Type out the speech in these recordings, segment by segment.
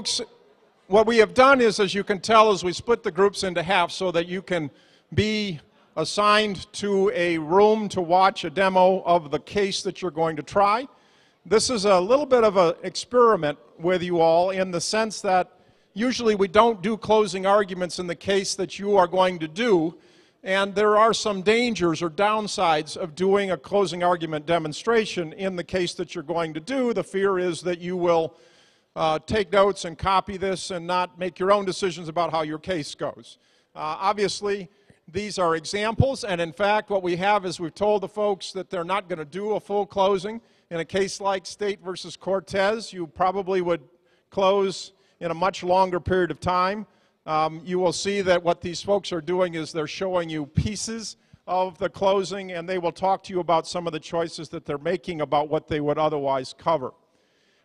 Folks, what we have done is, as you can tell, is we split the groups into half so that you can be assigned to a room to watch a demo of the case that you're going to try. This is a little bit of an experiment with you all in the sense that usually we don't do closing arguments in the case that you are going to do, and there are some dangers or downsides of doing a closing argument demonstration in the case that you're going to do. The fear is that you will uh, take notes and copy this and not make your own decisions about how your case goes. Uh, obviously, these are examples, and in fact, what we have is we've told the folks that they're not going to do a full closing. In a case like State versus Cortez, you probably would close in a much longer period of time. Um, you will see that what these folks are doing is they're showing you pieces of the closing, and they will talk to you about some of the choices that they're making about what they would otherwise cover.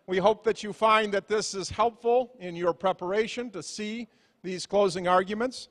We hope that you find that this is helpful in your preparation to see these closing arguments.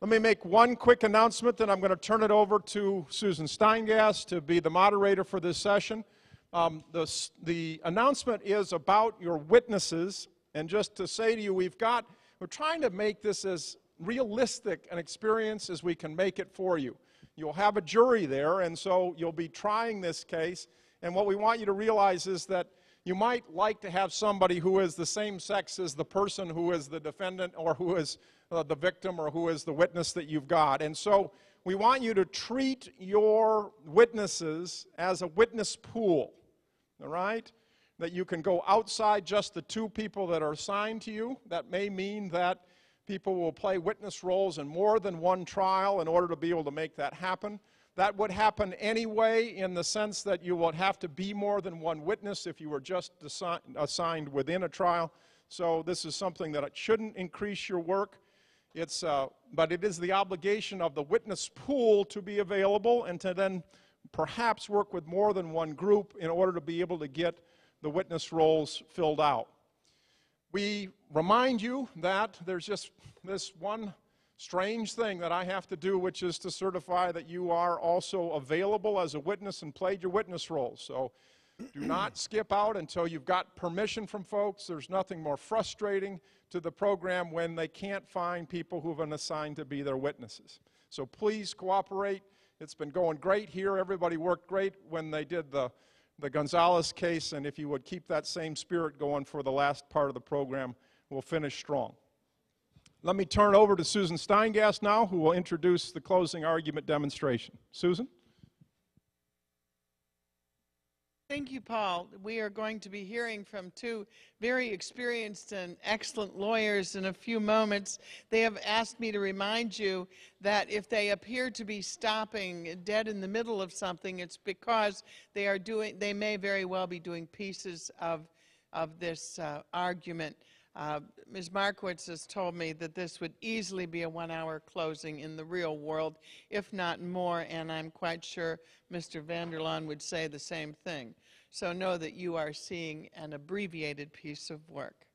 Let me make one quick announcement, then I'm going to turn it over to Susan Steingast to be the moderator for this session. Um, the, the announcement is about your witnesses, and just to say to you, we've got, we're trying to make this as realistic an experience as we can make it for you. You'll have a jury there, and so you'll be trying this case, and what we want you to realize is that you might like to have somebody who is the same sex as the person who is the defendant or who is uh, the victim or who is the witness that you've got. And so we want you to treat your witnesses as a witness pool all right? That you can go outside just the two people that are assigned to you. That may mean that people will play witness roles in more than one trial in order to be able to make that happen. That would happen anyway in the sense that you would have to be more than one witness if you were just assi assigned within a trial. So this is something that it shouldn't increase your work. It's, uh, but it is the obligation of the witness pool to be available and to then perhaps work with more than one group in order to be able to get the witness roles filled out. We remind you that there's just this one strange thing that I have to do, which is to certify that you are also available as a witness and played your witness role. So do not skip out until you've got permission from folks. There's nothing more frustrating to the program when they can't find people who've been assigned to be their witnesses. So please cooperate. It's been going great here. Everybody worked great when they did the, the Gonzalez case, and if you would keep that same spirit going for the last part of the program, we'll finish strong. Let me turn over to Susan Steingast now, who will introduce the closing argument demonstration. Susan? Thank you, Paul. We are going to be hearing from two very experienced and excellent lawyers in a few moments. They have asked me to remind you that if they appear to be stopping dead in the middle of something, it's because they are doing, they may very well be doing pieces of, of this uh, argument. Uh, Ms. Markowitz has told me that this would easily be a one-hour closing in the real world, if not more, and I'm quite sure Mr. Vanderlaan would say the same thing. So know that you are seeing an abbreviated piece of work.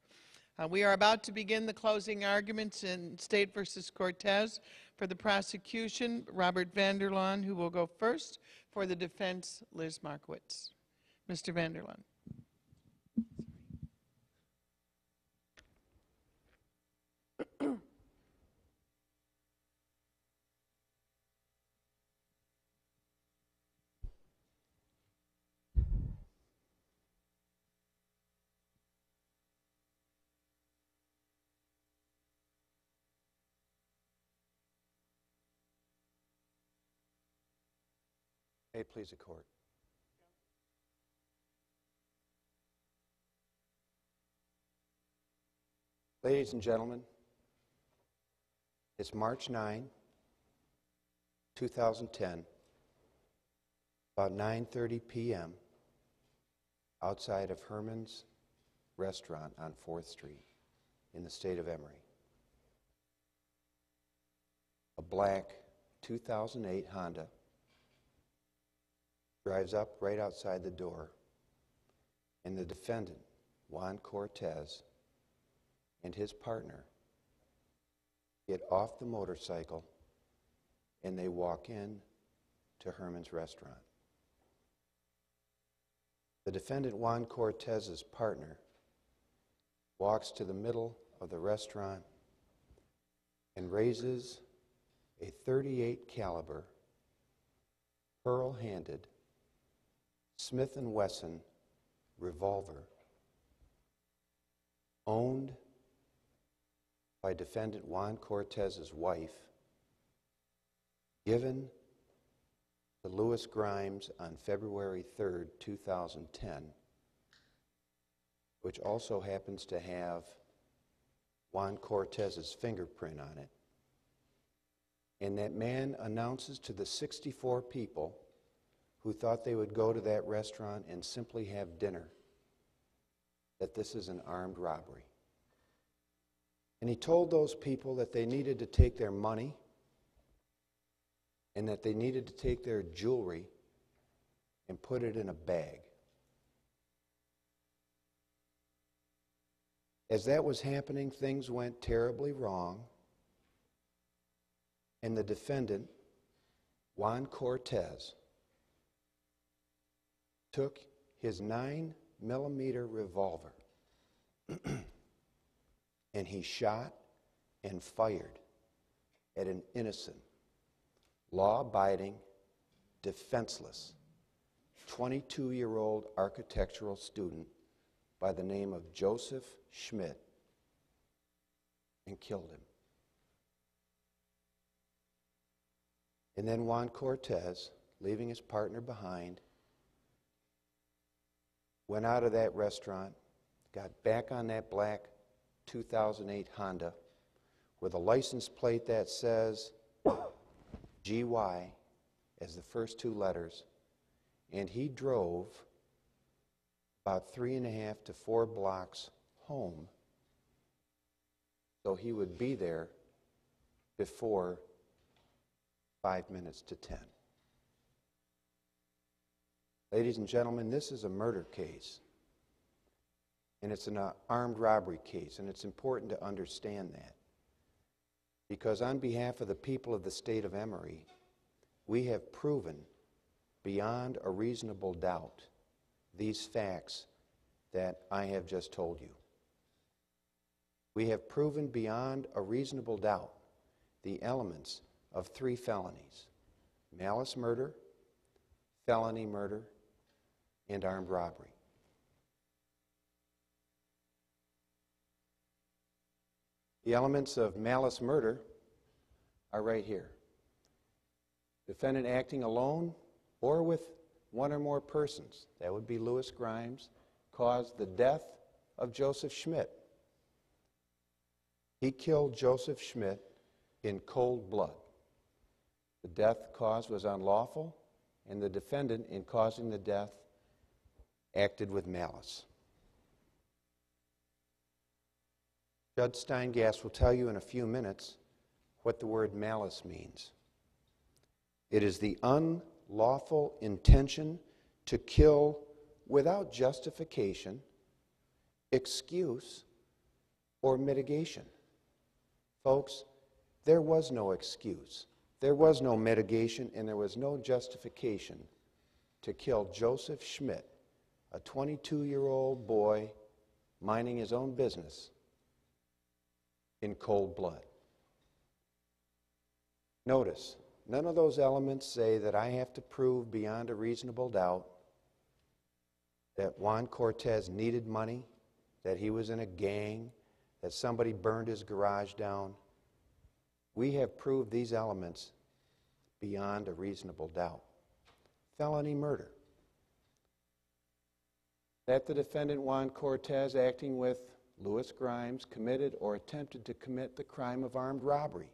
Uh, we are about to begin the closing arguments in State versus Cortez. For the prosecution, Robert Vanderlaan, who will go first. For the defense, Liz Markowitz. Mr. Vanderlaan. Please the court. Ladies and gentlemen, it's March 9, 2010, about 9:30 p.m. outside of Herman's restaurant on 4th Street in the state of Emory. A black 2008 Honda drives up right outside the door, and the defendant, Juan Cortez, and his partner get off the motorcycle and they walk in to Herman's restaurant. The defendant, Juan Cortez's partner, walks to the middle of the restaurant and raises a 38 caliber pearl-handed Smith & Wesson revolver owned by defendant Juan Cortez's wife given to Louis Grimes on February 3rd, 2010 which also happens to have Juan Cortez's fingerprint on it. And that man announces to the 64 people who thought they would go to that restaurant and simply have dinner that this is an armed robbery. And he told those people that they needed to take their money and that they needed to take their jewelry and put it in a bag. As that was happening, things went terribly wrong, and the defendant, Juan Cortez, took his 9 millimeter revolver and he shot and fired at an innocent, law abiding, defenseless 22 year old architectural student by the name of Joseph Schmidt and killed him. And then Juan Cortez, leaving his partner behind, went out of that restaurant, got back on that black 2008 Honda with a license plate that says GY as the first two letters, and he drove about three and a half to four blocks home so he would be there before five minutes to ten. Ladies and gentlemen, this is a murder case. And it's an uh, armed robbery case, and it's important to understand that. Because on behalf of the people of the state of Emory, we have proven beyond a reasonable doubt these facts that I have just told you. We have proven beyond a reasonable doubt the elements of three felonies malice murder, felony murder, and armed robbery. The elements of malice murder are right here. Defendant acting alone or with one or more persons, that would be Louis Grimes, caused the death of Joseph Schmidt. He killed Joseph Schmidt in cold blood. The death caused was unlawful, and the defendant, in causing the death, acted with malice. Judge Steingast will tell you in a few minutes what the word malice means. It is the unlawful intention to kill without justification, excuse, or mitigation. Folks, there was no excuse, there was no mitigation, and there was no justification to kill Joseph Schmidt, a 22 year old boy minding his own business in cold blood. Notice, none of those elements say that I have to prove beyond a reasonable doubt that Juan Cortez needed money, that he was in a gang, that somebody burned his garage down. We have proved these elements beyond a reasonable doubt. Felony murder. That the defendant Juan Cortez, acting with Louis Grimes committed or attempted to commit the crime of armed robbery.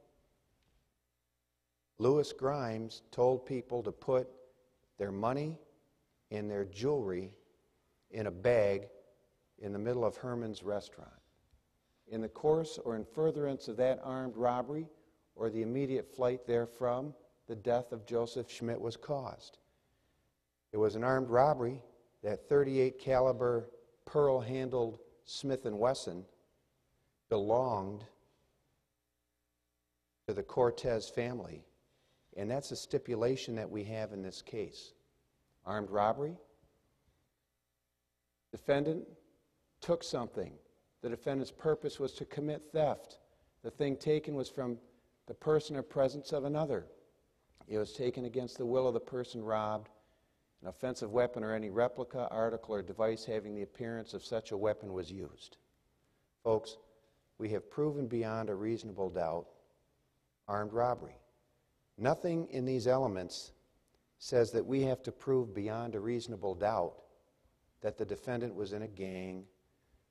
Louis Grimes told people to put their money and their jewelry in a bag in the middle of Herman's restaurant. In the course or in furtherance of that armed robbery or the immediate flight therefrom, the death of Joseph Schmidt was caused. It was an armed robbery that 38 caliber pearl handled Smith & Wesson belonged to the Cortez family. And that's a stipulation that we have in this case. Armed robbery. Defendant took something The defendant's purpose was to commit theft. The thing taken was from the person or presence of another. It was taken against the will of the person robbed. An offensive weapon or any replica, article, or device having the appearance of such a weapon was used. Folks, we have proven beyond a reasonable doubt armed robbery. Nothing in these elements says that we have to prove beyond a reasonable doubt that the defendant was in a gang,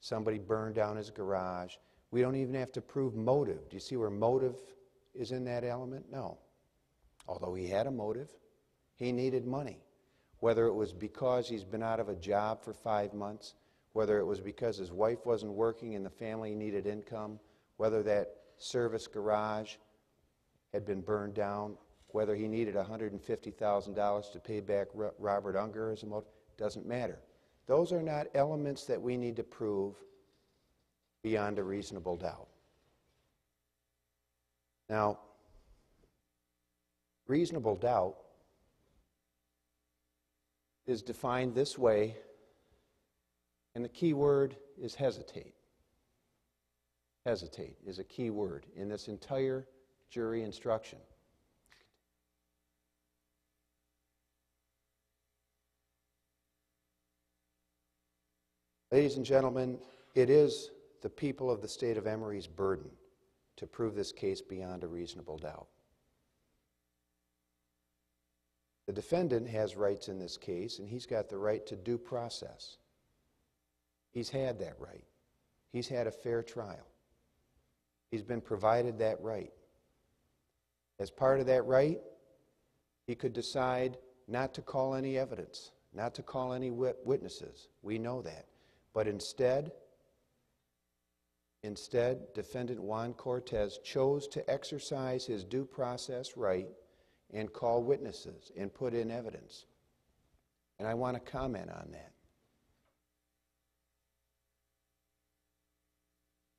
somebody burned down his garage. We don't even have to prove motive. Do you see where motive is in that element? No. Although he had a motive, he needed money. Whether it was because he's been out of a job for five months, whether it was because his wife wasn't working and the family needed income, whether that service garage had been burned down, whether he needed $150,000 to pay back Robert Unger as a motive, doesn't matter. Those are not elements that we need to prove beyond a reasonable doubt. Now, reasonable doubt is defined this way, and the key word is hesitate. Hesitate is a key word in this entire jury instruction. Ladies and gentlemen, it is the people of the state of Emory's burden to prove this case beyond a reasonable doubt. The defendant has rights in this case, and he's got the right to due process. He's had that right. He's had a fair trial. He's been provided that right. As part of that right, he could decide not to call any evidence, not to call any witnesses. We know that. But instead, instead, defendant Juan Cortez chose to exercise his due process right and call witnesses and put in evidence. And I want to comment on that.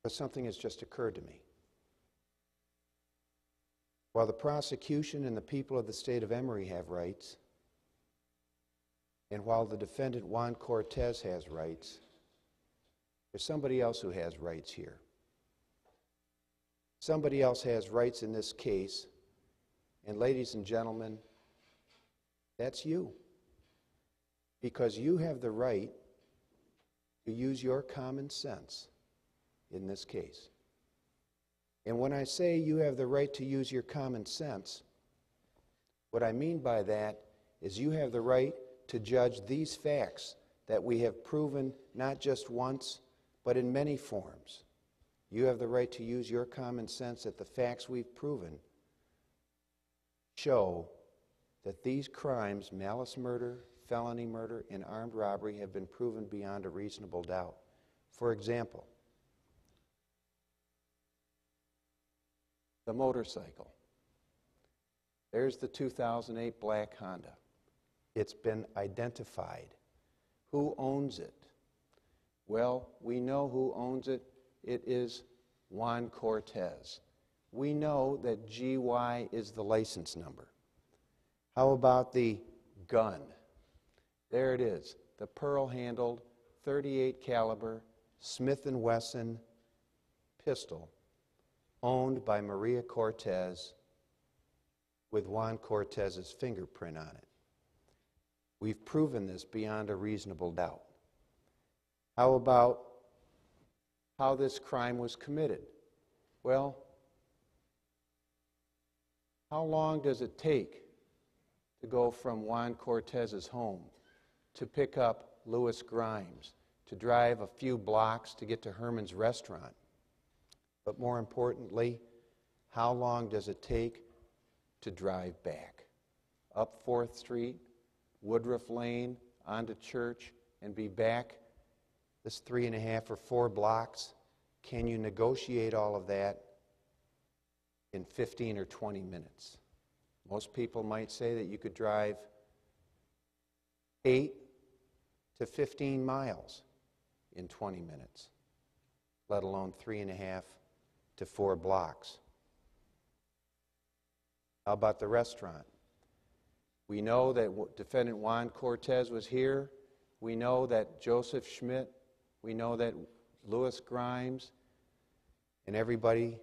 But something has just occurred to me. While the prosecution and the people of the state of Emory have rights, and while the defendant Juan Cortez has rights, there's somebody else who has rights here. Somebody else has rights in this case, and ladies and gentlemen, that's you. Because you have the right to use your common sense in this case. And when I say you have the right to use your common sense, what I mean by that is you have the right to judge these facts that we have proven not just once, but in many forms. You have the right to use your common sense that the facts we've proven show that these crimes malice murder, felony murder, and armed robbery have been proven beyond a reasonable doubt. For example, the motorcycle. There's the 2008 black Honda. It's been identified. Who owns it? Well, we know who owns it. It is Juan Cortez. We know that GY is the license number. How about the gun? There it is, the pearl-handled 38 caliber Smith & Wesson pistol owned by Maria Cortez with Juan Cortez's fingerprint on it. We've proven this beyond a reasonable doubt. How about how this crime was committed? Well, how long does it take to go from Juan Cortez's home to pick up Louis Grimes, to drive a few blocks to get to Herman's restaurant? But more importantly, how long does it take to drive back? Up 4th Street, Woodruff Lane, onto Church, and be back this three and a half or four blocks? Can you negotiate all of that in 15 or 20 minutes? Most people might say that you could drive 8 to 15 miles in 20 minutes, let alone three and a half to four blocks. How about the restaurant? We know that defendant Juan Cortez was here. We know that Joseph Schmidt, we know that Louis Grimes and everybody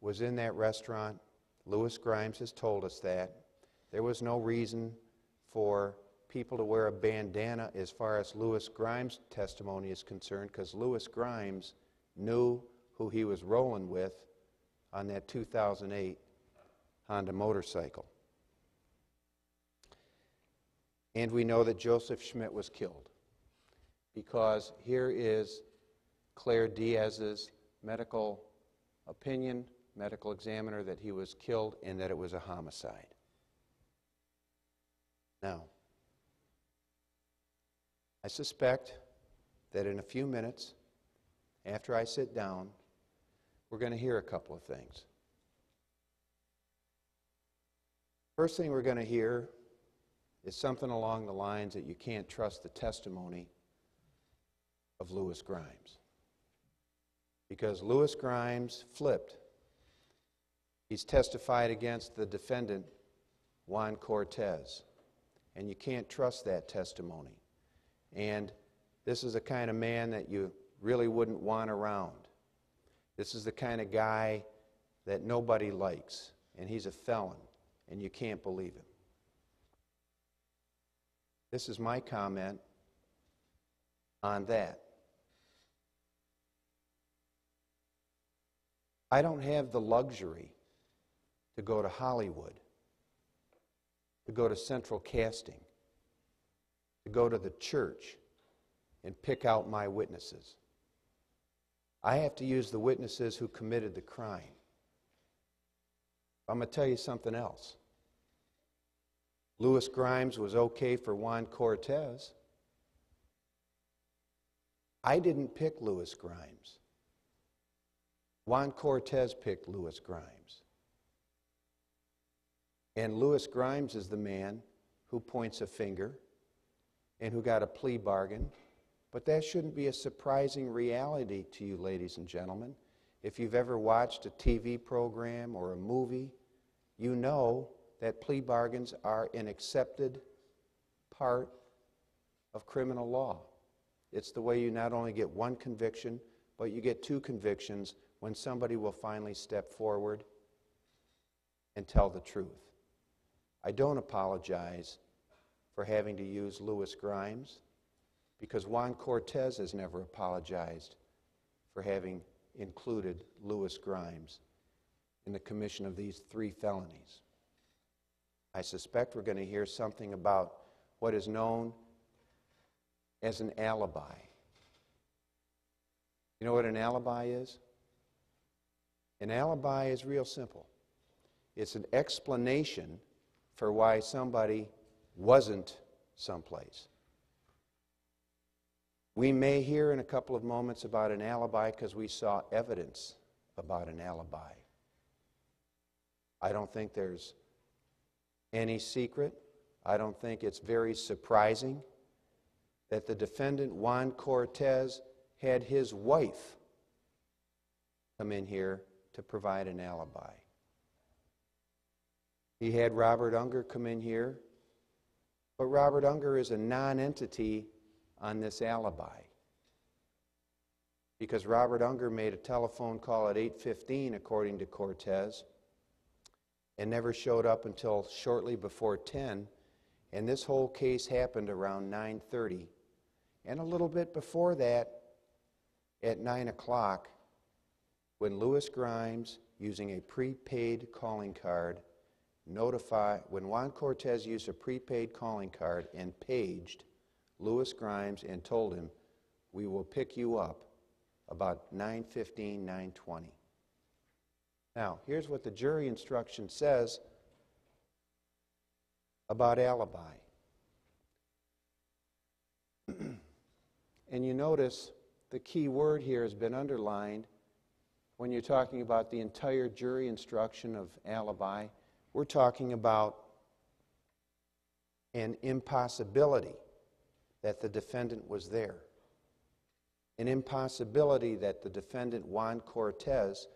was in that restaurant. Louis Grimes has told us that. There was no reason for people to wear a bandana as far as Louis Grimes' testimony is concerned because Louis Grimes knew who he was rolling with on that 2008 Honda motorcycle. And we know that Joseph Schmidt was killed because here is Claire Diaz's medical opinion, medical examiner, that he was killed and that it was a homicide. Now, I suspect that in a few minutes, after I sit down, we're going to hear a couple of things. First thing we're going to hear is something along the lines that you can't trust the testimony of Louis Grimes. Because Louis Grimes flipped. He's testified against the defendant, Juan Cortez. And you can't trust that testimony. And this is the kind of man that you really wouldn't want around. This is the kind of guy that nobody likes, and he's a felon, and you can't believe him. This is my comment on that. I don't have the luxury to go to Hollywood, to go to Central Casting, to go to the church and pick out my witnesses. I have to use the witnesses who committed the crime. I'm going to tell you something else. Louis Grimes was okay for Juan Cortez. I didn't pick Louis Grimes. Juan Cortez picked Louis Grimes. And Louis Grimes is the man who points a finger and who got a plea bargain. But that shouldn't be a surprising reality to you, ladies and gentlemen. If you've ever watched a TV program or a movie, you know that plea bargains are an accepted part of criminal law. It's the way you not only get one conviction, but you get two convictions when somebody will finally step forward and tell the truth. I don't apologize for having to use Louis Grimes because Juan Cortez has never apologized for having included Louis Grimes in the commission of these three felonies. I suspect we're going to hear something about what is known as an alibi. You know what an alibi is? An alibi is real simple. It's an explanation for why somebody wasn't someplace. We may hear in a couple of moments about an alibi because we saw evidence about an alibi. I don't think there's any secret. I don't think it's very surprising that the defendant, Juan Cortez, had his wife come in here to provide an alibi. He had Robert Unger come in here, but Robert Unger is a non entity on this alibi. Because Robert Unger made a telephone call at 8:15 according to Cortez and never showed up until shortly before 10 and this whole case happened around 9:30 and a little bit before that at 9 o'clock when Louis Grimes using a prepaid calling card notify when Juan Cortez used a prepaid calling card and paged Louis Grimes and told him, "We will pick you up about 9:15, 9:20." Now, here's what the jury instruction says about alibi. and you notice the key word here has been underlined when you're talking about the entire jury instruction of alibi. We're talking about an impossibility that the defendant was there. An impossibility that the defendant, Juan Cortez,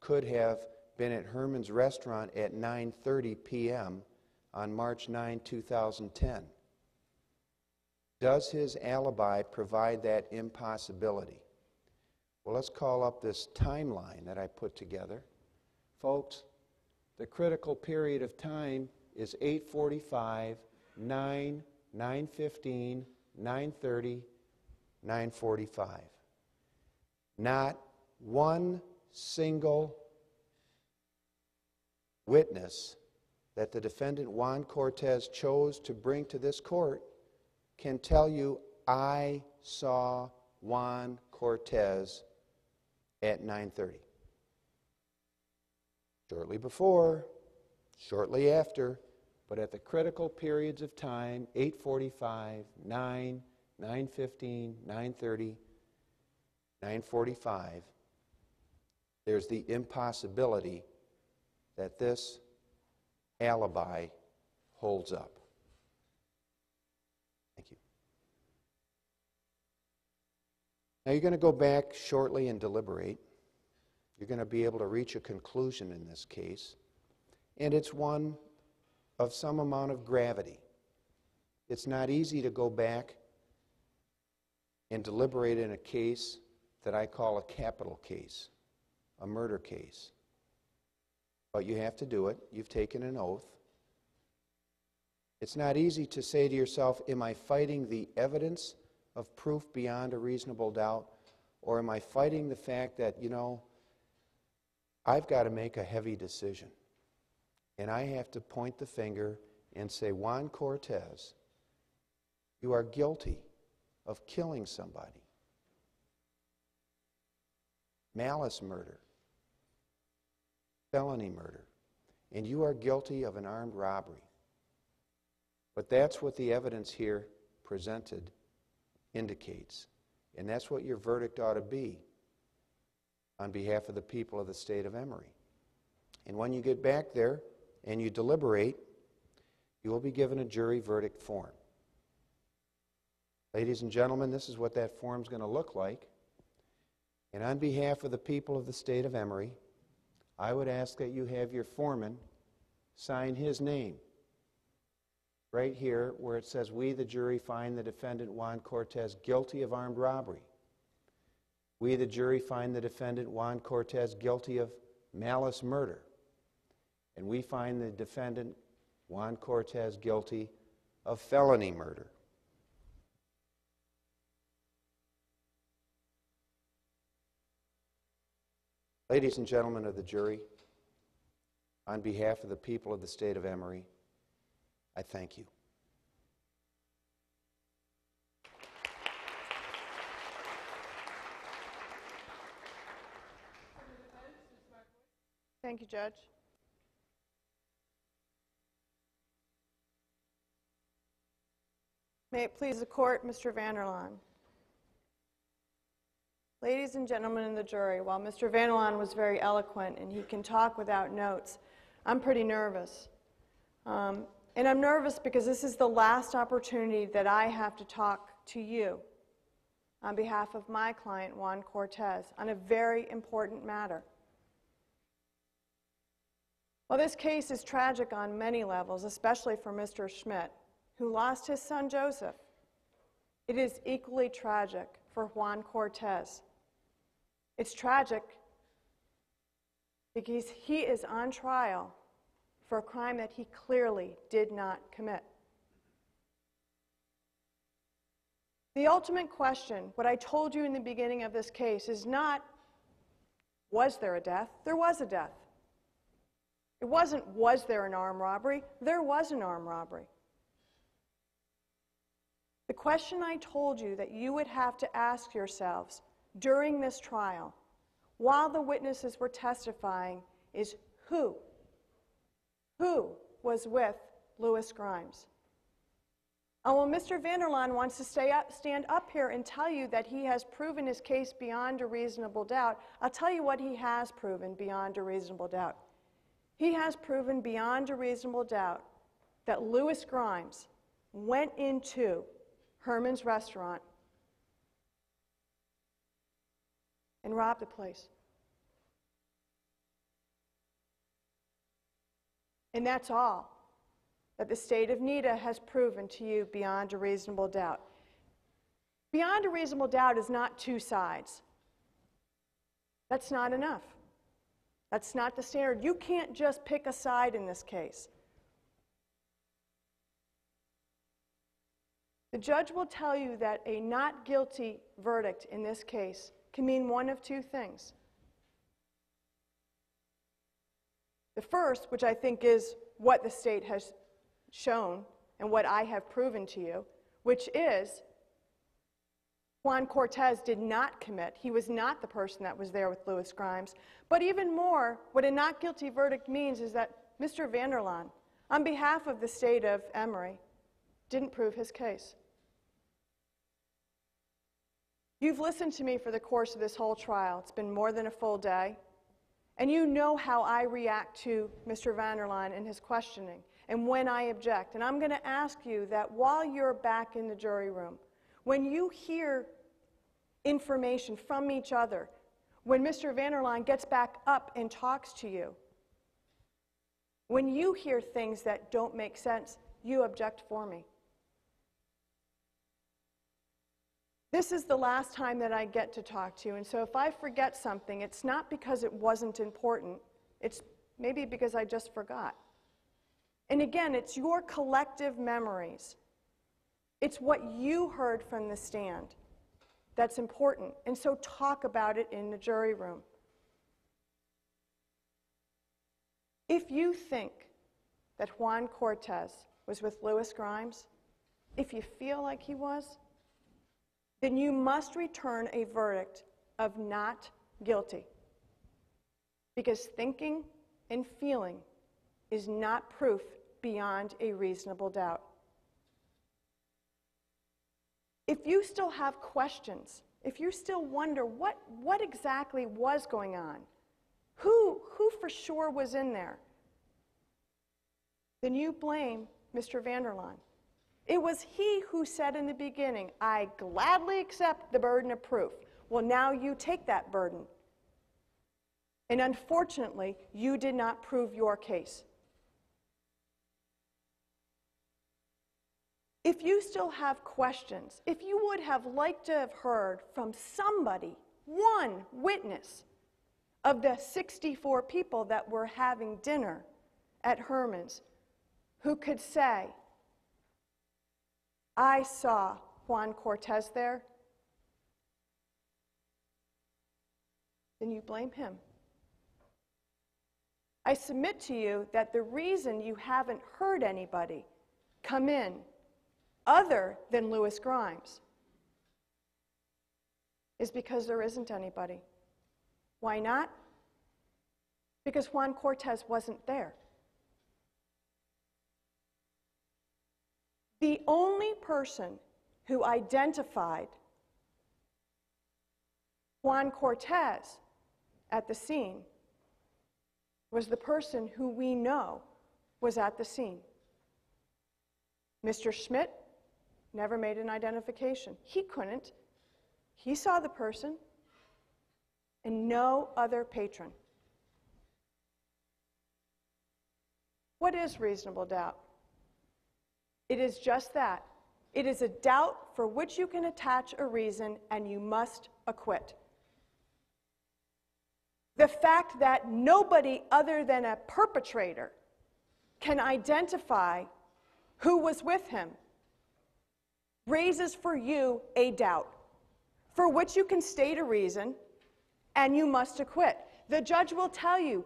could have been at Herman's restaurant at 9:30 p.m. on March 9, 2010. Does his alibi provide that impossibility? Well, let's call up this timeline that I put together. Folks, the critical period of time is 8:45, 9, 9:15, 9:30, 9:45. Not one single witness that the defendant Juan Cortez chose to bring to this court can tell you I saw Juan Cortez at 9:30. Shortly before, shortly after, but at the critical periods of time 8:45, 9, 9:15, 9:30, 9:45 there's the impossibility that this alibi holds up. Thank you. Now you're going to go back shortly and deliberate. You're going to be able to reach a conclusion in this case, and it's one of some amount of gravity. It's not easy to go back and deliberate in a case that I call a capital case, a murder case. But you have to do it. You've taken an oath. It's not easy to say to yourself, Am I fighting the evidence of proof beyond a reasonable doubt? Or am I fighting the fact that, you know, I've got to make a heavy decision? And I have to point the finger and say, Juan Cortez, you are guilty of killing somebody. Malice murder, felony murder, and you are guilty of an armed robbery. But that's what the evidence here presented indicates. And that's what your verdict ought to be on behalf of the people of the state of Emory. And when you get back there and you deliberate, you will be given a jury verdict form. Ladies and gentlemen, this is what that form is going to look like. And on behalf of the people of the state of Emory, I would ask that you have your foreman sign his name right here where it says, We, the jury, find the defendant Juan Cortez guilty of armed robbery. We, the jury, find the defendant Juan Cortez guilty of malice murder. And we find the defendant Juan Cortez guilty of felony murder. Ladies and gentlemen of the jury, on behalf of the people of the state of Emory, I thank you. Thank you, Judge. May it please the court, Mr. Vanderlaan. Ladies and gentlemen in the jury, while Mr. Vanderlaan was very eloquent and he can talk without notes, I'm pretty nervous. Um, and I'm nervous because this is the last opportunity that I have to talk to you on behalf of my client, Juan Cortez, on a very important matter. Well, this case is tragic on many levels, especially for Mr. Schmidt, who lost his son Joseph. It is equally tragic for Juan Cortez. It's tragic because he is on trial for a crime that he clearly did not commit. The ultimate question, what I told you in the beginning of this case, is not was there a death? There was a death. It wasn't was there an armed robbery? There was an armed robbery. The question I told you that you would have to ask yourselves during this trial, while the witnesses were testifying, is who? Who was with Louis Grimes? And while Mr. Vanderlaan wants to stay up, stand up here and tell you that he has proven his case beyond a reasonable doubt, I'll tell you what he has proven beyond a reasonable doubt. He has proven beyond a reasonable doubt that Louis Grimes went into Herman's restaurant and robbed the place. And that's all that the state of NEDA has proven to you beyond a reasonable doubt. Beyond a reasonable doubt is not two sides. That's not enough. That's not the standard. You can't just pick a side in this case. The judge will tell you that a not guilty verdict in this case can mean one of two things. The first, which I think is what the state has shown and what I have proven to you, which is Juan Cortez did not commit. He was not the person that was there with Louis Grimes. But even more, what a not guilty verdict means is that Mr. Vanderlaan, on behalf of the state of Emory, didn't prove his case. You've listened to me for the course of this whole trial. It's been more than a full day. And you know how I react to Mr. Vanderlaan and his questioning and when I object. And I'm going to ask you that while you're back in the jury room, when you hear information from each other, when Mr. Vanderlaan gets back up and talks to you, when you hear things that don't make sense, you object for me. This is the last time that I get to talk to you, and so if I forget something, it's not because it wasn't important, it's maybe because I just forgot. And again, it's your collective memories. It's what you heard from the stand that's important. And so talk about it in the jury room. If you think that Juan Cortez was with Louis Grimes, if you feel like he was, then you must return a verdict of not guilty. Because thinking and feeling is not proof beyond a reasonable doubt. If you still have questions, if you still wonder what, what exactly was going on, who, who for sure was in there, then you blame Mr. Vanderlaan. It was he who said in the beginning, I gladly accept the burden of proof. Well, now you take that burden. And unfortunately, you did not prove your case. If you still have questions, if you would have liked to have heard from somebody, one witness of the 64 people that were having dinner at Herman's, who could say, I saw Juan Cortez there, then you blame him. I submit to you that the reason you haven't heard anybody come in other than Louis Grimes is because there isn't anybody. Why not? Because Juan Cortez wasn't there. The only person who identified Juan Cortez at the scene was the person who we know was at the scene. Mr. Schmidt never made an identification. He couldn't. He saw the person and no other patron. What is reasonable doubt? It is just that. It is a doubt for which you can attach a reason and you must acquit. The fact that nobody other than a perpetrator can identify who was with him raises for you a doubt for which you can state a reason and you must acquit. The judge will tell you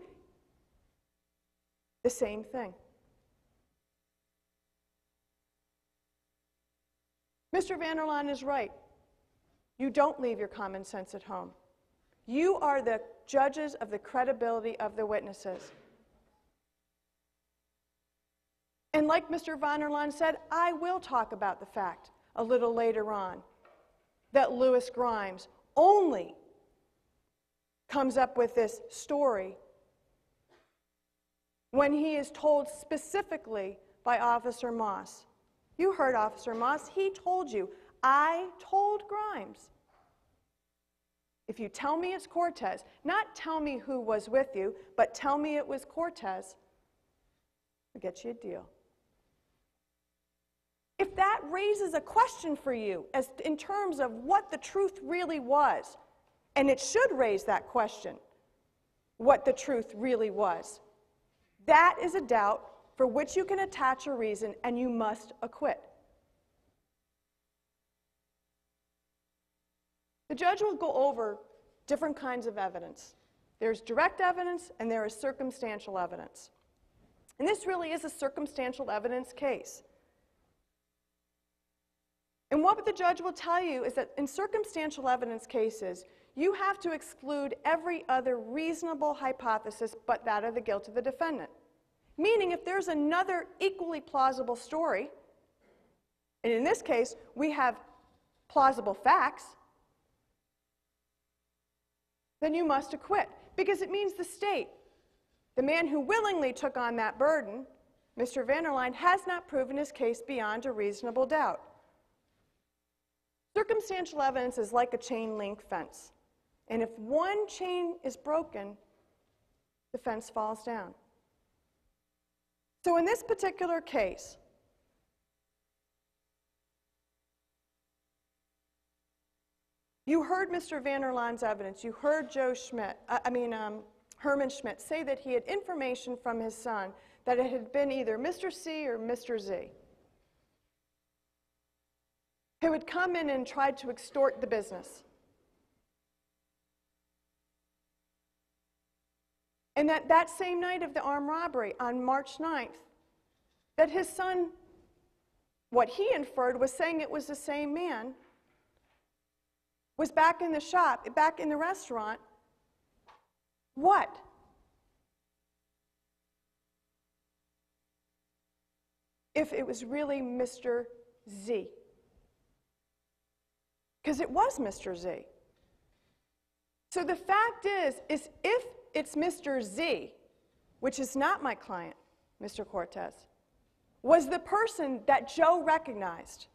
the same thing. Mr. Vanderlaan is right. You don't leave your common sense at home. You are the judges of the credibility of the witnesses. And like Mr. Vanderlaan said, I will talk about the fact a little later on that Louis Grimes only comes up with this story when he is told specifically by Officer Moss. You heard Officer Moss, he told you, I told Grimes. If you tell me it's Cortez, not tell me who was with you, but tell me it was Cortez, I'll get you a deal if that raises a question for you as in terms of what the truth really was, And it should raise that question what the truth really was. That is a doubt for which you can attach a reason and you must acquit. The judge will go over different kinds of evidence. There's direct evidence and there is circumstantial evidence. And this really is a circumstantial evidence case. And what the judge will tell you is that in circumstantial evidence cases, you have to exclude every other reasonable hypothesis but that of the guilt of the defendant. Meaning, if there's another equally plausible story, and in this case, we have plausible facts, then you must acquit because it means the state, the man who willingly took on that burden, Mr. Vanderlaan, has not proven his case beyond a reasonable doubt. Circumstantial evidence is like a chain link fence. And if one chain is broken, the fence falls down. So in this particular case, you heard Mr. Vanderlaan's evidence. You heard Joe Schmidt, uh, I mean, um, Herman Schmidt, say that he had information from his son that it had been either Mr. C or Mr. Z who had come in and tried to extort the business. And that, that same night of the armed robbery on March 9th, that his son, what he inferred was saying it was the same man, was back in the shop, back in the restaurant. What? If it was really Mr. Z. Because it was Mr. Z. So the fact is, is if it's Mr. Z, which is not my client, Mr. Cortez, was the person that Joe recognized.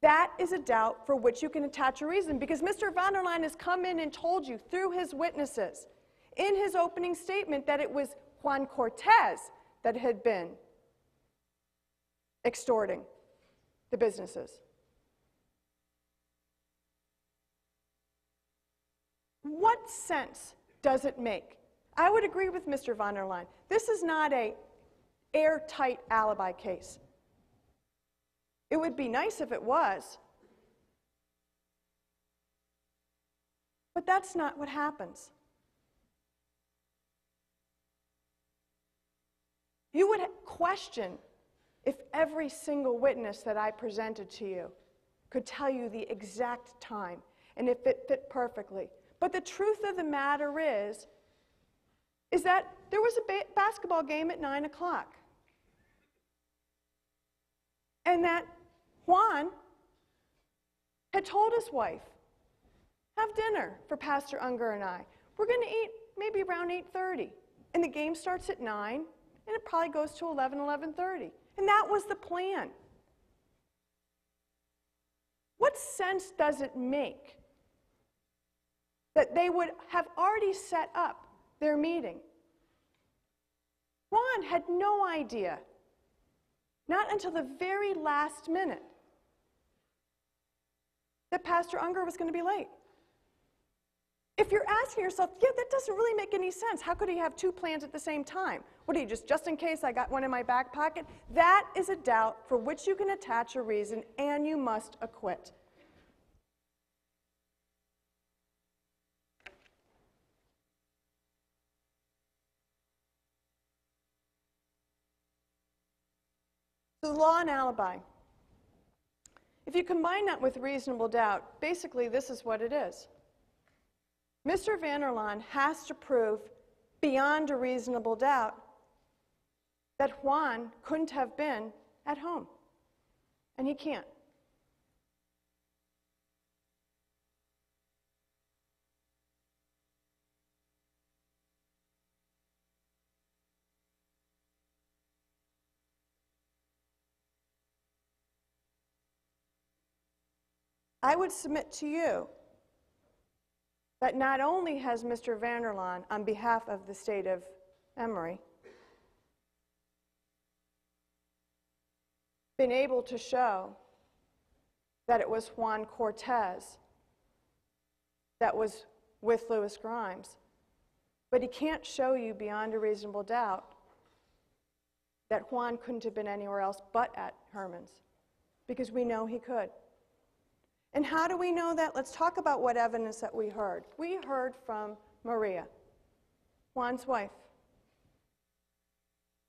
That is a doubt for which you can attach a reason because Mr. Vanderlaan has come in and told you through his witnesses in his opening statement that it was Juan Cortez that had been extorting the businesses. What sense does it make? I would agree with Mr. Vanderlaan. This is not a airtight alibi case. It would be nice if it was. But that's not what happens. You would question if every single witness that I presented to you could tell you the exact time and if it fit perfectly. But the truth of the matter is, is that there was a ba- basketball game at 9 o'clock. And that Juan had told his wife, have dinner for Pastor Unger and I. We're going to eat maybe around 8.30. And the game starts at 9, and it probably goes to 11, 11.30. And that was the plan. What sense does it make that they would have already set up their meeting. Juan had no idea, not until the very last minute, that Pastor Unger was going to be late. If you're asking yourself, yeah, that doesn't really make any sense. How could he have two plans at the same time? What do you just, just in case I got one in my back pocket? That is a doubt for which you can attach a reason and you must acquit. The law and alibi. If you combine that with reasonable doubt, basically this is what it is. Mr. Vanderlaan has to prove beyond a reasonable doubt that Juan couldn't have been at home. And he can't. I would submit to you that not only has Mr. Vanderlaan, on behalf of the state of Emory, been able to show that it was Juan Cortez that was with Louis Grimes. But he can't show you beyond a reasonable doubt that Juan couldn't have been anywhere else but at Herman's, because we know he could. And how do we know that? Let's talk about what evidence that we heard. We heard from Maria, Juan's wife.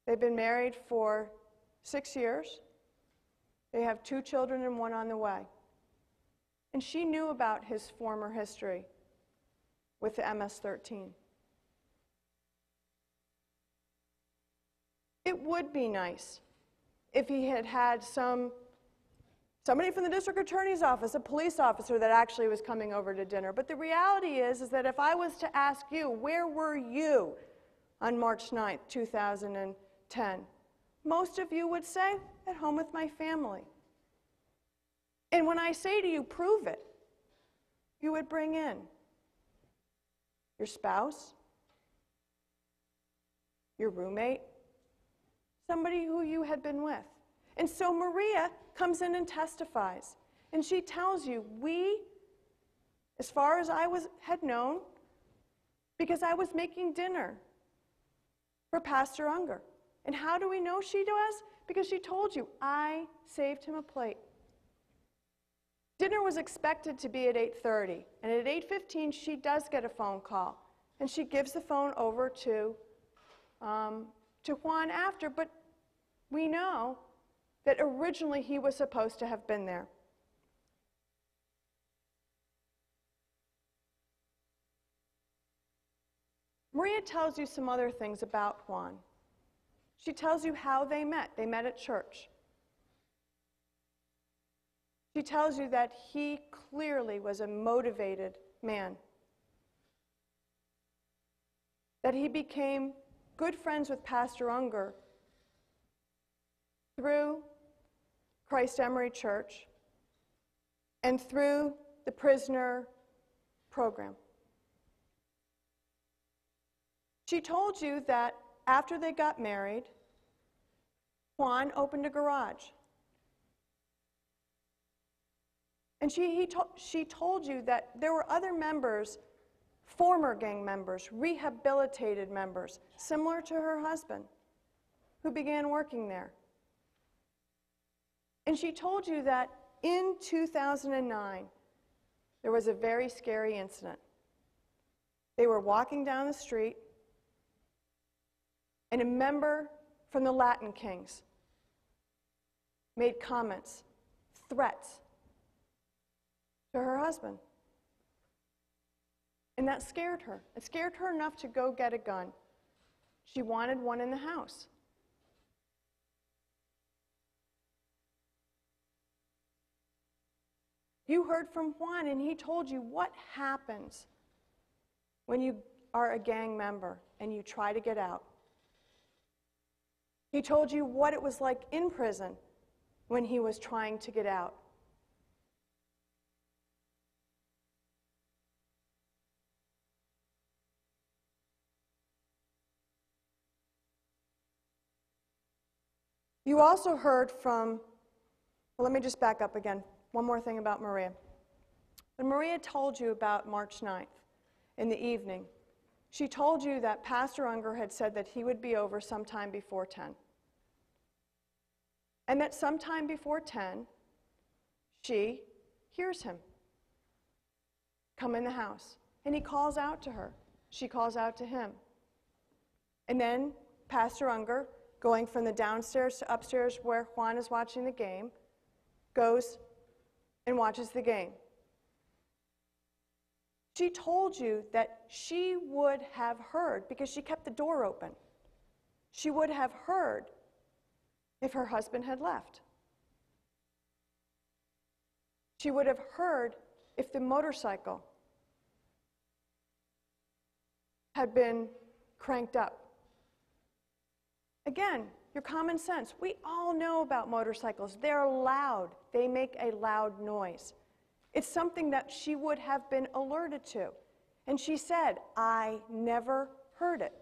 They've been married for six years. They have two children and one on the way. And she knew about his former history with the MS 13. It would be nice if he had had some somebody from the district attorney's office, a police officer that actually was coming over to dinner. But the reality is is that if I was to ask you, where were you on March 9th, 2010? Most of you would say, at home with my family. And when I say to you, prove it, you would bring in your spouse, your roommate, somebody who you had been with. And so Maria comes in and testifies. And she tells you, we, as far as I was, had known, because I was making dinner for Pastor Unger. And how do we know she does? Because she told you, I saved him a plate. Dinner was expected to be at 8:30, and at 8:15 she does get a phone call, and she gives the phone over to um, to Juan after. But we know that originally he was supposed to have been there. Maria tells you some other things about Juan. She tells you how they met. They met at church. She tells you that he clearly was a motivated man, that he became good friends with Pastor Unger through Christ Emory Church and through the prisoner program. She told you that after they got married, Juan opened a garage. And she, he to, she told you that there were other members, former gang members, rehabilitated members, similar to her husband, who began working there. And she told you that in 2009, there was a very scary incident. They were walking down the street, and a member from the Latin Kings made comments, threats to her husband. And that scared her. It scared her enough to go get a gun. She wanted one in the house. You heard from Juan, and he told you what happens when you are a gang member and you try to get out. He told you what it was like in prison when he was trying to get out. You also heard from, well, let me just back up again. One more thing about Maria. When Maria told you about March 9th in the evening, she told you that Pastor Unger had said that he would be over sometime before 10. And that sometime before 10, she hears him come in the house. And he calls out to her. She calls out to him. And then Pastor Unger, going from the downstairs to upstairs where Juan is watching the game, goes and watches the game. She told you that she would have heard, because she kept the door open, she would have heard if her husband had left. She would have heard if the motorcycle had been cranked up. Again, your common sense. We all know about motorcycles. They're loud, they make a loud noise. It's something that she would have been alerted to. And she said, I never heard it.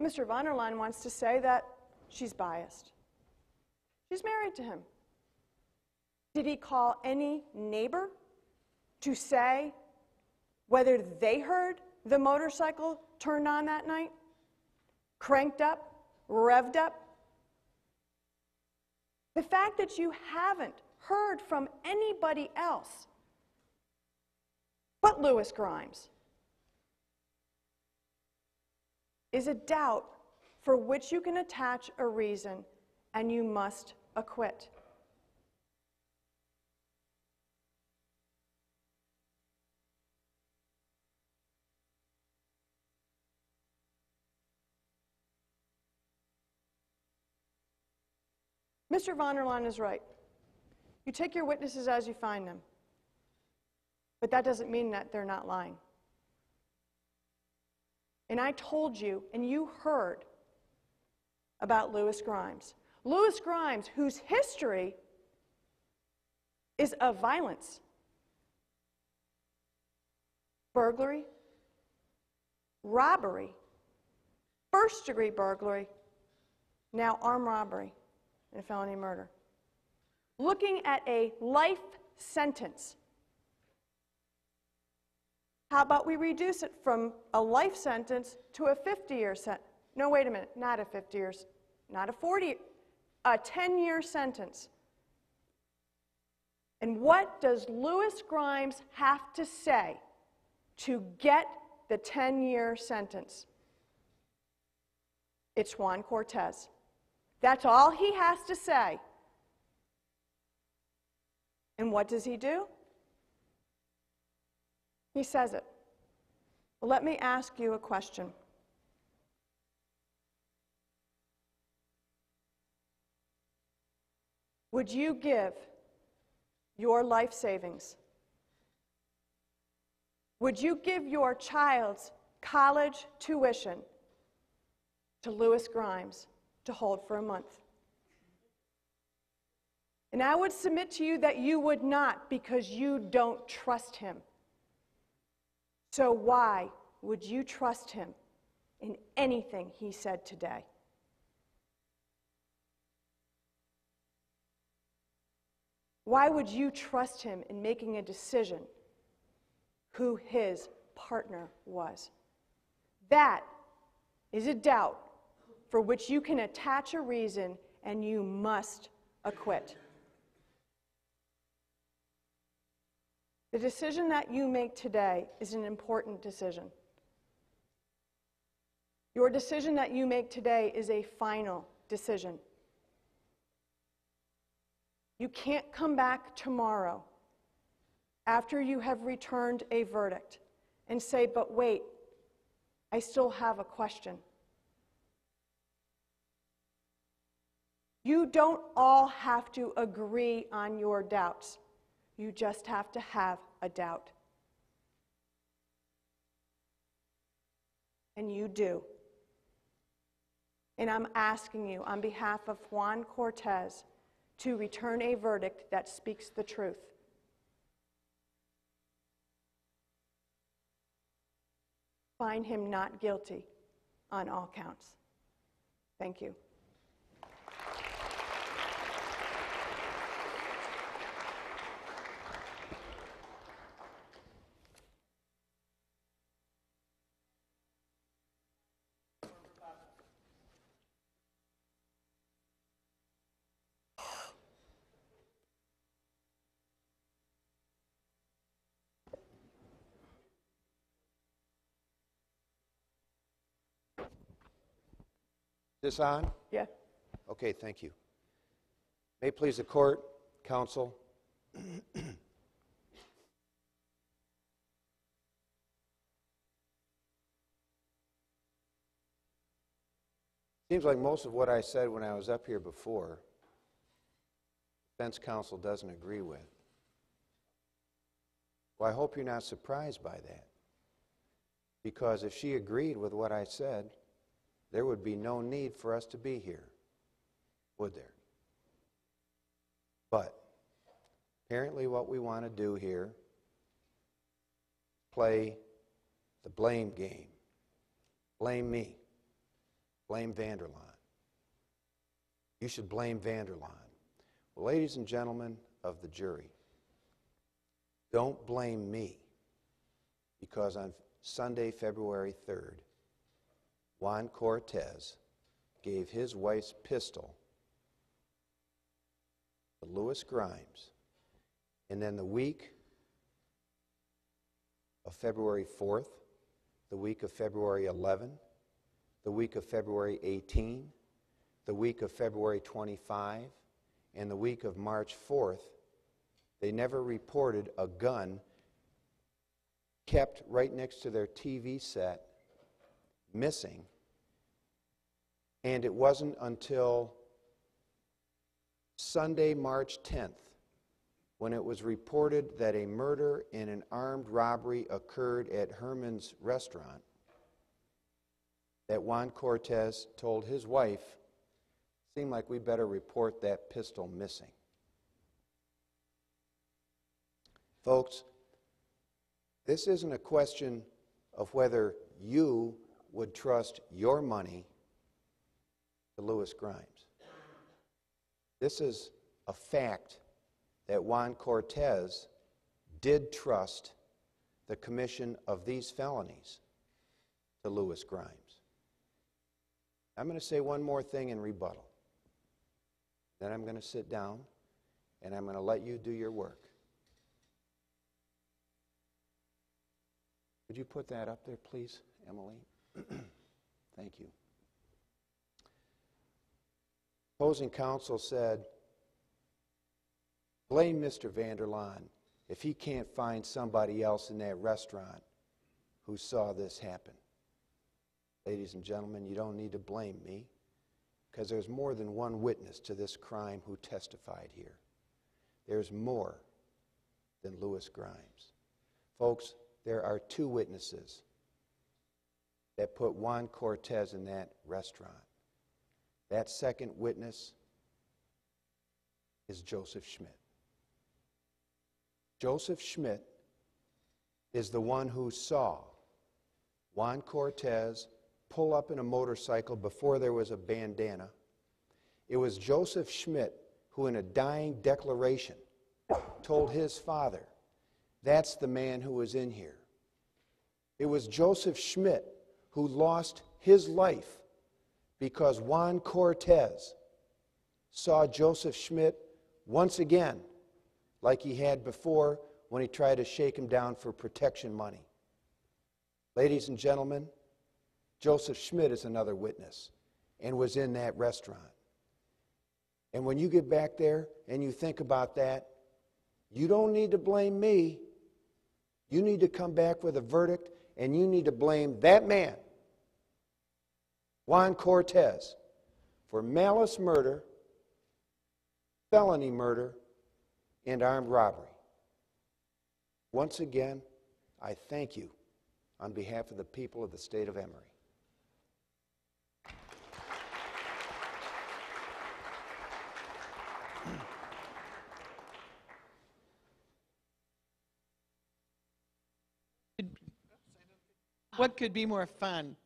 Mr. Vanderlaan wants to say that she's biased. She's married to him. Did he call any neighbor to say whether they heard the motorcycle turned on that night, cranked up, revved up? The fact that you haven't heard from anybody else but Louis Grimes is a doubt for which you can attach a reason and you must acquit. Mr. Vanderlaan is right. You take your witnesses as you find them. But that doesn't mean that they're not lying. And I told you, and you heard about Louis Grimes. Louis Grimes, whose history is of violence burglary, robbery, first degree burglary, now armed robbery and felony murder. Looking at a life sentence. How about we reduce it from a life sentence to a 50 year sentence? No, wait a minute, not a 50 years, not a 40, a 10 year sentence. And what does Louis Grimes have to say to get the 10 year sentence? It's Juan Cortez. That's all he has to say. And what does he do? He says it. Well, let me ask you a question. Would you give your life savings? Would you give your child's college tuition to Louis Grimes to hold for a month? And I would submit to you that you would not because you don't trust him. So, why would you trust him in anything he said today? Why would you trust him in making a decision who his partner was? That is a doubt for which you can attach a reason and you must acquit. The decision that you make today is an important decision. Your decision that you make today is a final decision. You can't come back tomorrow after you have returned a verdict and say, but wait, I still have a question. You don't all have to agree on your doubts. You just have to have a doubt. And you do. And I'm asking you, on behalf of Juan Cortez, to return a verdict that speaks the truth. Find him not guilty on all counts. Thank you. This on? Yeah. Okay, thank you. May it please the court, counsel. Seems like most of what I said when I was up here before, defense counsel doesn't agree with. Well, I hope you're not surprised by that. Because if she agreed with what I said, there would be no need for us to be here, would there? But apparently, what we want to do here play the blame game. Blame me. Blame Vanderlaan. You should blame Vanderlaan. Well, ladies and gentlemen of the jury, Don't blame me because on Sunday, February 3rd, Juan Cortez gave his wife's pistol to Louis Grimes. And then the week of February 4th, the week of February 11, the week of February 18, the week of February 25, and the week of March 4th, they never reported a gun kept right next to their TV set missing. And it wasn't until Sunday, March 10th, when it was reported that a murder and an armed robbery occurred at Herman's restaurant, that Juan Cortez told his wife, seemed like we better report that pistol missing. Folks, this isn't a question of whether you would trust your money to Louis Grimes. This is a fact that Juan Cortez did trust the commission of these felonies to Louis Grimes. I'm going to say one more thing in rebuttal. Then I'm going to sit down and I'm going to let you do your work. Would you put that up there, please, Emily? Thank you. Opposing counsel said, blame Mr. Vanderlaan if he can't find somebody else in that restaurant who saw this happen. Ladies and gentlemen, you don't need to blame me because there's more than one witness to this crime who testified here. There's more than Louis Grimes. Folks, there are two witnesses that put Juan Cortez in that restaurant. That second witness is Joseph Schmidt. Joseph Schmidt is the one who saw Juan Cortez pull up in a motorcycle before there was a bandana. It was Joseph Schmidt who, in a dying declaration, told his father, That's the man who was in here. It was Joseph Schmidt who lost his life because Juan Cortez saw Joseph Schmidt once again, like he had before when he tried to shake him down for protection money. Ladies and gentlemen, Joseph Schmidt is another witness and was in that restaurant. And when you get back there and you think about that, you don't need to blame me. You need to come back with a verdict and you need to blame that man, Juan Cortez, for malice murder, felony murder, and armed robbery. Once again, I thank you on behalf of the people of the state of Emory. What could be more fun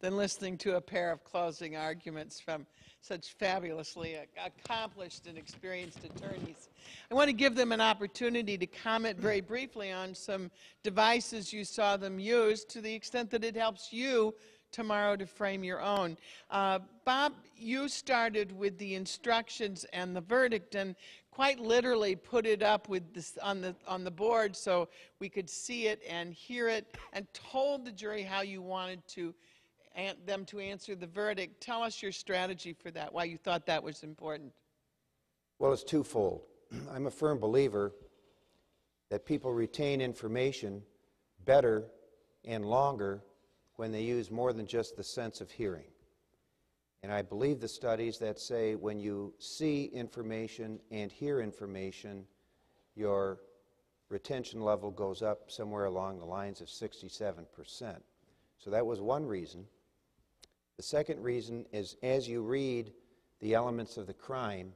than listening to a pair of closing arguments from such fabulously accomplished and experienced attorneys? I want to give them an opportunity to comment very briefly on some devices you saw them use to the extent that it helps you tomorrow to frame your own. Uh, Bob, you started with the instructions and the verdict, and quite literally put it up with this on the on the board so we could see it and hear it and told the jury how you wanted to them to answer the verdict tell us your strategy for that why you thought that was important well it's twofold i'm a firm believer that people retain information better and longer when they use more than just the sense of hearing and I believe the studies that say when you see information and hear information, your retention level goes up somewhere along the lines of 67%. So that was one reason. The second reason is as you read the elements of the crime,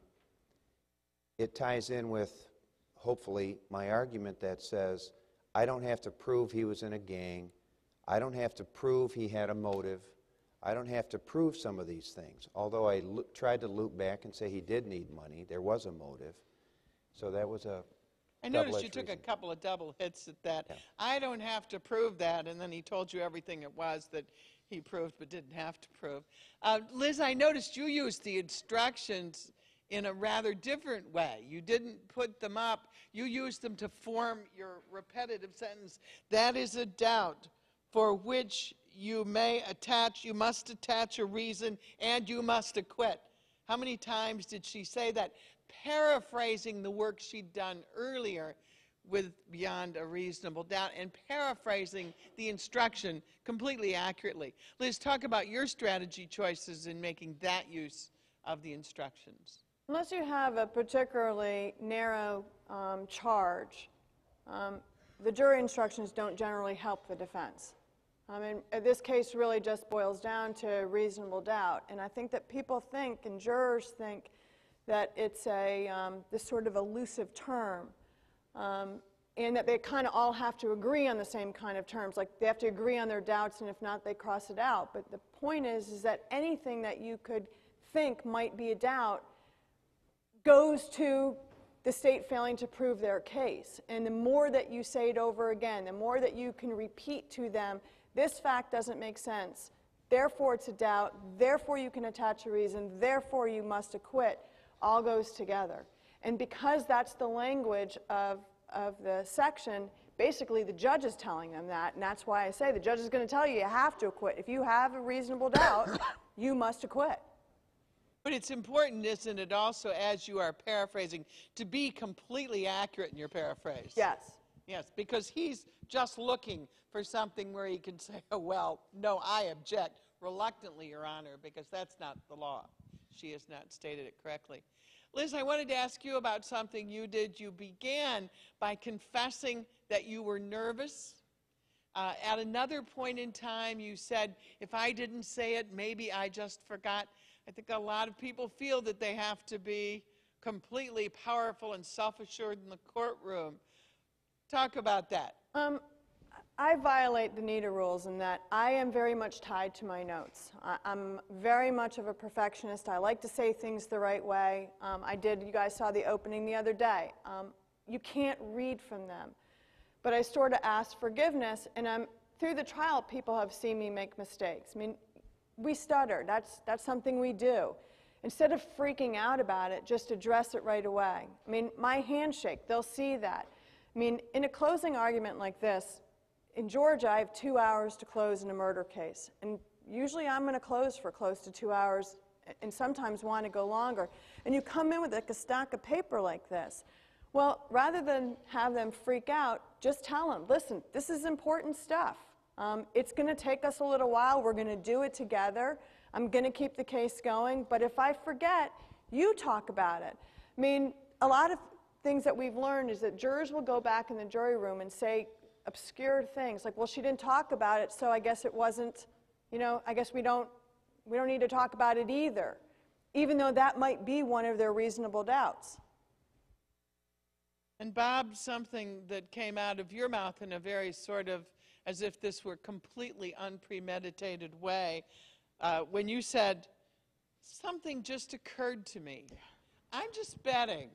it ties in with, hopefully, my argument that says, I don't have to prove he was in a gang. I don't have to prove he had a motive. I don't have to prove some of these things. Although I lo- tried to loop back and say he did need money, there was a motive. So that was a I noticed you took a couple of double hits at that. I don't have to prove that, and then he told you everything it was that he proved but didn't have to prove. Uh, Liz, I noticed you used the instructions in a rather different way. You didn't put them up, you used them to form your repetitive sentence. That is a doubt for which you may attach, you must attach a reason, and you must acquit. How many times did she say that? Paraphrasing the work she'd done earlier with beyond a reasonable doubt and paraphrasing the instruction completely accurately. Liz, talk about your strategy choices in making that use of the instructions. Unless you have a particularly narrow um, charge, um, the jury instructions don't generally help the defense. I mean, uh, this case really just boils down to reasonable doubt, and I think that people think, and jurors think, that it's a um, this sort of elusive term, um, and that they kind of all have to agree on the same kind of terms. Like they have to agree on their doubts, and if not, they cross it out. But the point is, is that anything that you could think might be a doubt goes to the state failing to prove their case. And the more that you say it over again, the more that you can repeat to them, this fact doesn't make sense, therefore it's a doubt, therefore you can attach a reason, therefore you must acquit, all goes together. And because that's the language of, of the section, basically the judge is telling them that, and that's why I say the judge is going to tell you you have to acquit. If you have a reasonable doubt, you must acquit. But it's important, isn't it, also, as you are paraphrasing, to be completely accurate in your paraphrase? Yes. Yes, because he's just looking for something where he can say, oh, well, no, I object reluctantly, Your Honor, because that's not the law. She has not stated it correctly. Liz, I wanted to ask you about something you did. You began by confessing that you were nervous. Uh, at another point in time, you said, if I didn't say it, maybe I just forgot. I think a lot of people feel that they have to be completely powerful and self assured in the courtroom. Talk about that. Um, I violate the NITA rules in that I am very much tied to my notes. I, I'm very much of a perfectionist. I like to say things the right way. Um, I did, you guys saw the opening the other day. Um, you can't read from them. But I sort of ask forgiveness, and I'm, through the trial, people have seen me make mistakes. I mean, we stutter. That's, that's something we do. Instead of freaking out about it, just address it right away. I mean, my handshake, they'll see that. I mean, in a closing argument like this, in Georgia, I have two hours to close in a murder case. And usually I'm going to close for close to two hours and sometimes want to go longer. And you come in with like a stack of paper like this. Well, rather than have them freak out, just tell them, listen, this is important stuff. Um, it's going to take us a little while. We're going to do it together. I'm going to keep the case going. But if I forget, you talk about it. I mean, a lot of things that we've learned is that jurors will go back in the jury room and say obscure things like, well, she didn't talk about it, so I guess it wasn't, you know, I guess we don't, we don't need to talk about it either, even though that might be one of their reasonable doubts. And Bob, something that came out of your mouth in a very sort of as if this were completely unpremeditated way, uh, when you said, something just occurred to me. I'm just betting,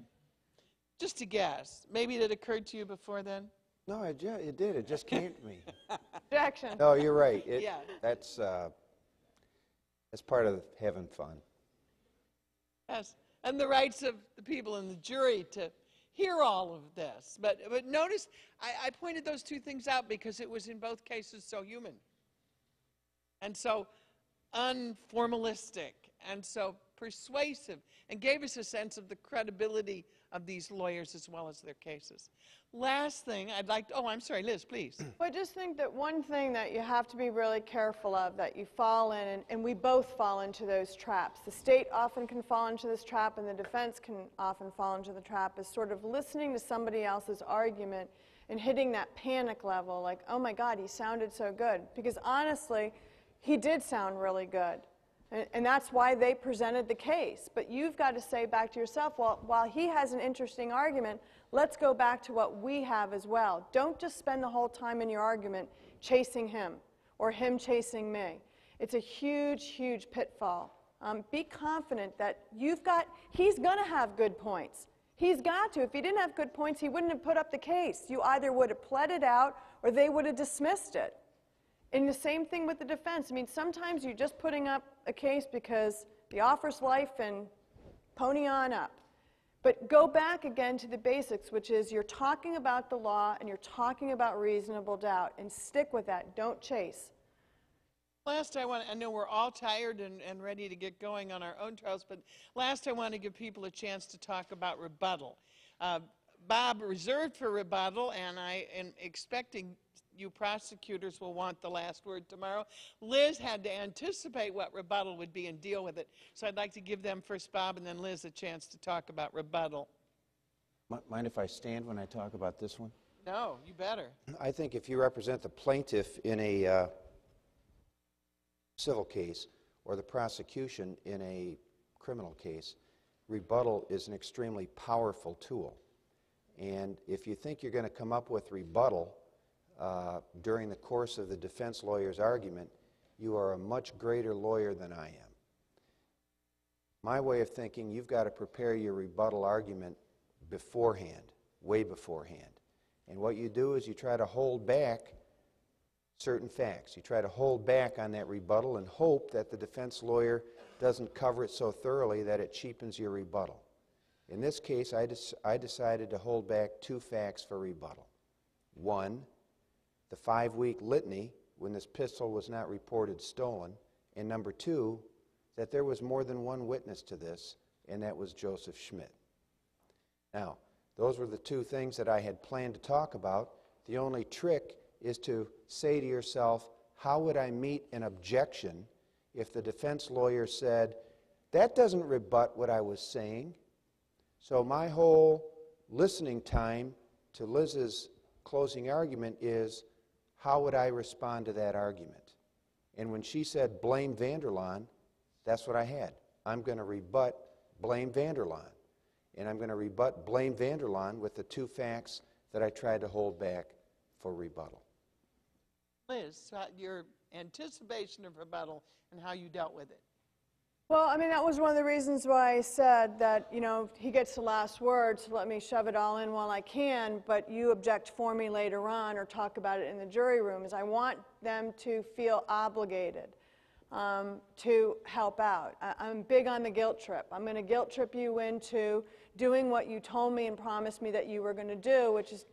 just a guess. Maybe it occurred to you before then? No, it, ju- it did. It just came to me. Objection. No, you're right. It, Yeah. That's, uh, that's part of having fun. Yes. And the rights of the people in the jury to hear all of this. But, but notice, I, I pointed those two things out because it was in both cases so human and so unformalistic and so persuasive and gave us a sense of the credibility of these lawyers as well as their cases. Last thing I'd like to, oh, I'm sorry, Liz, please. Well, I just think that one thing that you have to be really careful of that you fall in, and, and we both fall into those traps. The state often can fall into this trap, and the defense can often fall into the trap, is sort of listening to somebody else's argument and hitting that panic level, like, oh my God, he sounded so good. Because honestly, he did sound really good. And, and that's why they presented the case. But you've got to say back to yourself, well, while he has an interesting argument, let's go back to what we have as well. Don't just spend the whole time in your argument chasing him or him chasing me. It's a huge, huge pitfall. Um, be confident that you've got, he's going to have good points. He's got to. If he didn't have good points, he wouldn't have put up the case. You either would have pled it out or they would have dismissed it. And the same thing with the defense. I mean, sometimes you're just putting up a case because the offer's life and pony on up. But go back again to the basics, which is you're talking about the law and you're talking about reasonable doubt, and stick with that. Don't chase. Last, I want, I know we're all tired and, and ready to get going on our own trials, but last, I want to give people a chance to talk about rebuttal. Uh, Bob reserved for rebuttal, and I am expecting you prosecutors will want the last word tomorrow. Liz had to anticipate what rebuttal would be and deal with it. So I'd like to give them first Bob and then Liz a chance to talk about rebuttal. Mi- Mind if I stand when I talk about this one? No, you better. I think if you represent the plaintiff in a uh, civil case or the prosecution in a criminal case, rebuttal is an extremely powerful tool. And if you think you're going to come up with rebuttal uh, during the course of the defense lawyer's argument, you are a much greater lawyer than I am. My way of thinking, you've got to prepare your rebuttal argument beforehand, way beforehand. And what you do is you try to hold back certain facts. You try to hold back on that rebuttal and hope that the defense lawyer doesn't cover it so thoroughly that it cheapens your rebuttal. In this case, I, des- I decided to hold back two facts for rebuttal. One, the five week litany when this pistol was not reported stolen. And number two, that there was more than one witness to this, and that was Joseph Schmidt. Now, those were the two things that I had planned to talk about. The only trick is to say to yourself, how would I meet an objection if the defense lawyer said, that doesn't rebut what I was saying? So my whole listening time to Liz's closing argument is, how would I respond to that argument? And when she said blame Vanderlaan, that's what I had. I'm going to rebut blame Vanderlaan. And I'm going to rebut blame Vanderlaan with the two facts that I tried to hold back for rebuttal. Liz, your anticipation of rebuttal and how you dealt with it. Well, I mean, that was one of the reasons why I said that, you know, he gets the last word, so let me shove it all in while I can, but you object for me later on or talk about it in the jury room, is I want them to feel obligated um, to help out. I, I'm big on the guilt trip. I'm going to guilt trip you into doing what you told me and promised me that you were going to do, which is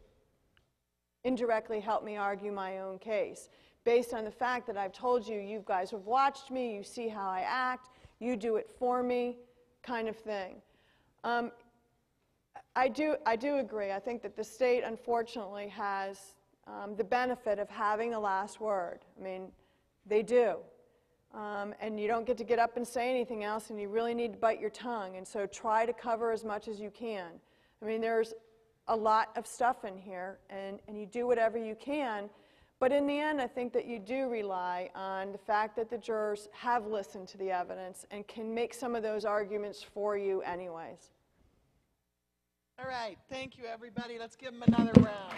indirectly help me argue my own case based on the fact that I've told you, you guys have watched me, you see how I act, you do it for me, kind of thing. Um, I, do, I do agree. I think that the state, unfortunately, has um, the benefit of having the last word. I mean, they do. Um, and you don't get to get up and say anything else, and you really need to bite your tongue. And so try to cover as much as you can. I mean, there's a lot of stuff in here, and, and you do whatever you can. But in the end, I think that you do rely on the fact that the jurors have listened to the evidence and can make some of those arguments for you, anyways. All right, thank you, everybody. Let's give them another round.